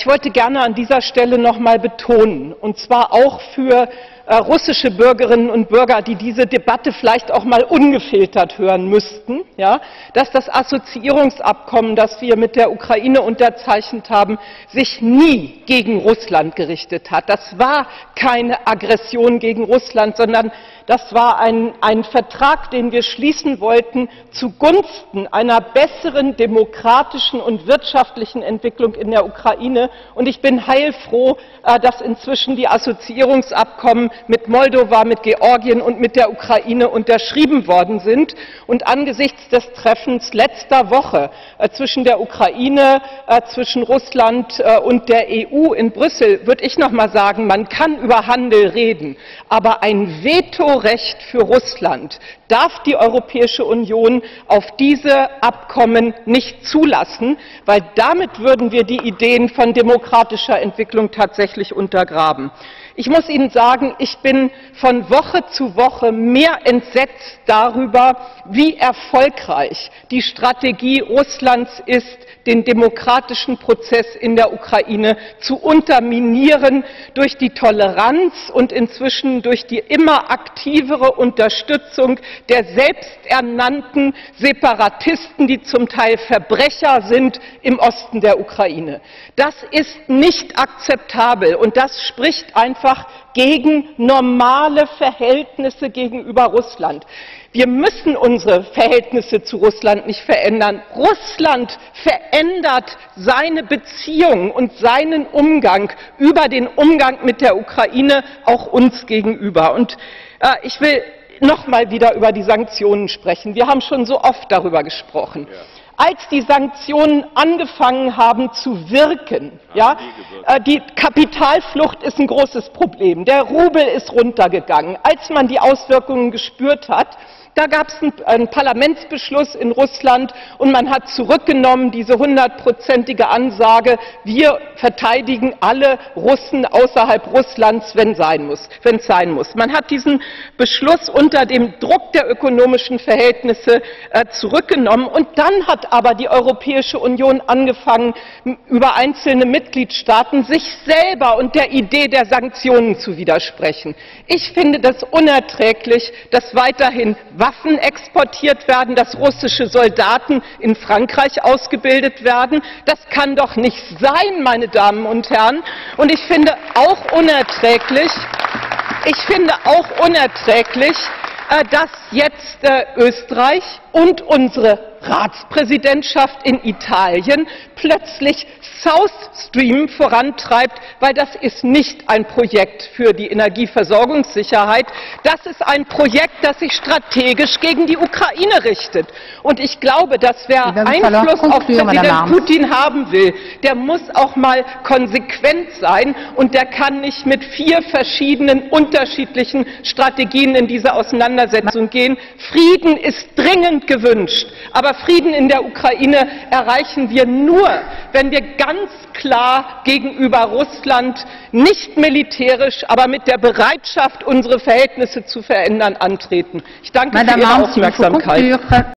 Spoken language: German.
Ich wollte gerne an dieser Stelle noch mal betonen, und zwar auch für russische Bürgerinnen und Bürger, die diese Debatte vielleicht auch mal ungefiltert hören müssten, ja, dass das Assoziierungsabkommen, das wir mit der Ukraine unterzeichnet haben, sich nie gegen Russland gerichtet hat. Das war keine Aggression gegen Russland, sondern das war ein, ein Vertrag, den wir schließen wollten zugunsten einer besseren demokratischen und wirtschaftlichen Entwicklung in der Ukraine. Und ich bin heilfroh, äh, dass inzwischen die Assoziierungsabkommen mit Moldova, mit Georgien und mit der Ukraine unterschrieben worden sind. Und angesichts des Treffens letzter Woche äh, zwischen der Ukraine, äh, zwischen Russland und der EU in Brüssel würde ich noch mal sagen, man kann über Handel reden, aber ein Vetorecht für Russland darf die Europäische Union auf diese Abkommen nicht zulassen, weil damit würden wir die Ideen von demokratischer Entwicklung tatsächlich untergraben. Ich muss Ihnen sagen, ich bin von Woche zu Woche mehr entsetzt darüber, wie erfolgreich die Strategie Russlands ist, den demokratischen Prozess in der Ukraine zu unterminieren durch die Toleranz und inzwischen durch die immer aktivere Unterstützung der selbsternannten Separatisten, die zum Teil Verbrecher sind im Osten der Ukraine. Das ist nicht akzeptabel und das spricht einfach gegen normale Verhältnisse gegenüber Russland. Wir müssen unsere Verhältnisse zu Russland nicht verändern. Russland verändert seine Beziehungen und seinen Umgang über den Umgang mit der Ukraine auch uns gegenüber. Und äh, ich will noch mal wieder über die Sanktionen sprechen. Wir haben schon so oft darüber gesprochen. Ja als die Sanktionen angefangen haben zu wirken. Ja, äh, die Kapitalflucht ist ein großes Problem. Der Rubel ist runtergegangen. Als man die Auswirkungen gespürt hat, da gab es einen, Parlamentsbeschluss in Russland und man hat zurückgenommen diese hundertprozentige Ansage, wir verteidigen alle Russen außerhalb Russlands, wenn sein es sein muss. Man hat diesen Beschluss unter dem Druck der ökonomischen Verhältnisse äh, zurückgenommen und dann hat aber die Europäische Union angefangen, über einzelne Mitgliedstaaten sich selber und der Idee der Sanktionen zu widersprechen. Ich finde das unerträglich, dass weiterhin Waffen exportiert werden, dass russische Soldaten in Frankreich ausgebildet werden. Das kann doch nicht sein, meine Damen und Herren. Und ich finde auch unerträglich, ich finde auch unerträglich, äh, dass jetzt äh, Österreich und unsere Ratspräsidentschaft in Italien plötzlich South Stream vorantreibt, weil das ist nicht ein Projekt für die Energieversorgungssicherheit. Das ist ein Projekt, das sich strategisch gegen die Ukraine richtet. Und ich glaube, dass wer Einfluss auf Präsident Putin haben will, der muss auch mal konsequent sein und der kann nicht mit vier verschiedenen unterschiedlichen Strategien in diese Auseinandersetzung gehen. Frieden ist dringend gewünscht, aber Frieden in der Ukraine erreichen wir nur, wenn wir ganz klar gegenüber Russland nicht militärisch, aber mit der Bereitschaft, unsere Verhältnisse zu verändern, antreten. Ich danke Madame für Ihre Aufmerksamkeit.